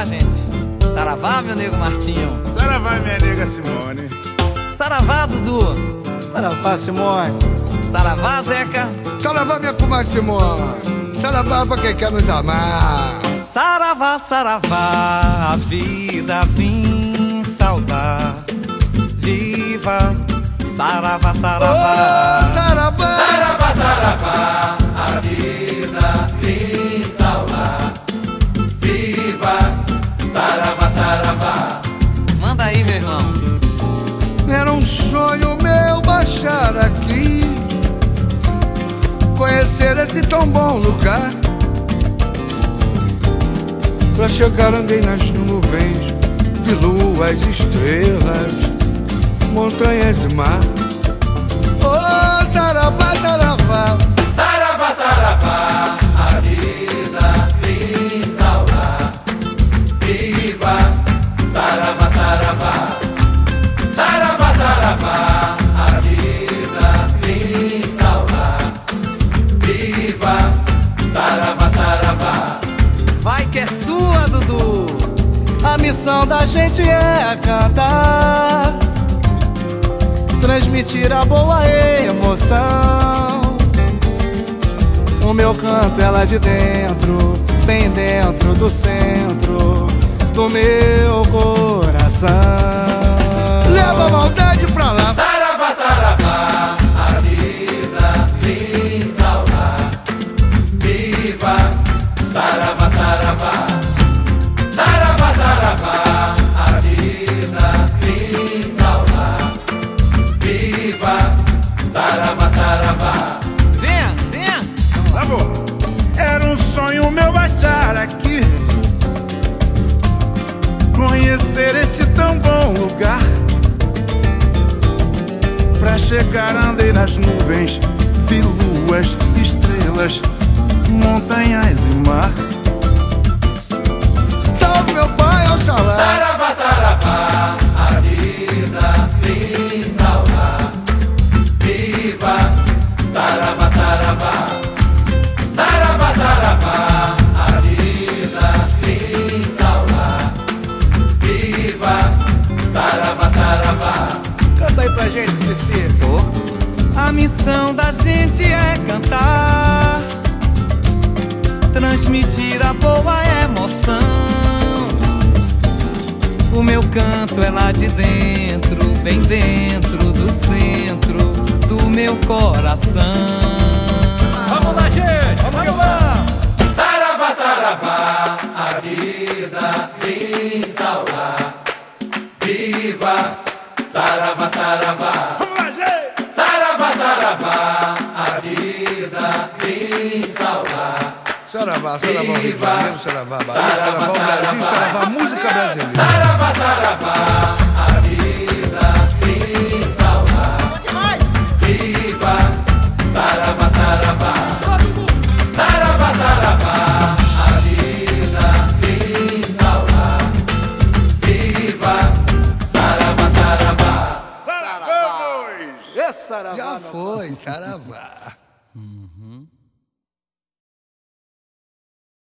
Saravá, gente. Saravá, meu nego Martinho. Saravá, minha nega Simone. Saravá, Dudu. Saravá, Simone. Saravá, Zeca. Saravá, minha comadre Simone. Saravá pra quem quer nos amar. Saravá, saravá, a vida vim saudar. Viva, saravá, saravá. Oh, sonho meu baixar aqui, conhecer esse tão bom lugar. Pra chegar andei nas nuvens, vi luas, estrelas, montanhas e mar. A missão da gente é cantar, transmitir a boa emoção. O meu canto é lá de dentro, bem dentro do centro do meu coração. Leva a maldade pra lá. Saravá, saravá, a vida vim saudar. Viva, saravá. Chegar andei nas nuvens, vi luas, estrelas, montanhas e mar. Salve meu pai, Oxalá. Saravá, saravá, a vida vim saudar. Viva, saravá, saravá. Saravá, saravá, a vida vim saudar. Viva, saravá, saravá. Canta aí pra gente, Cici. A missão da gente é cantar, transmitir a boa emoção. O meu canto é lá de dentro, bem dentro do centro do meu coração. Vamos lá, gente. Vamos que vamos. Saravá, saravá, a vida vim saudar. Viva, saravá, saravá. Saravá, saravá viva, saravá Bahia, saravá, saravá o Brasil, saravá a música brasileira. Saravá, saravá, a vida me salva. Viva, saravá, saravá. Saravá, saravá, a vida me salva. Viva, saravá, saravá. Saravá! Já foi, saravá.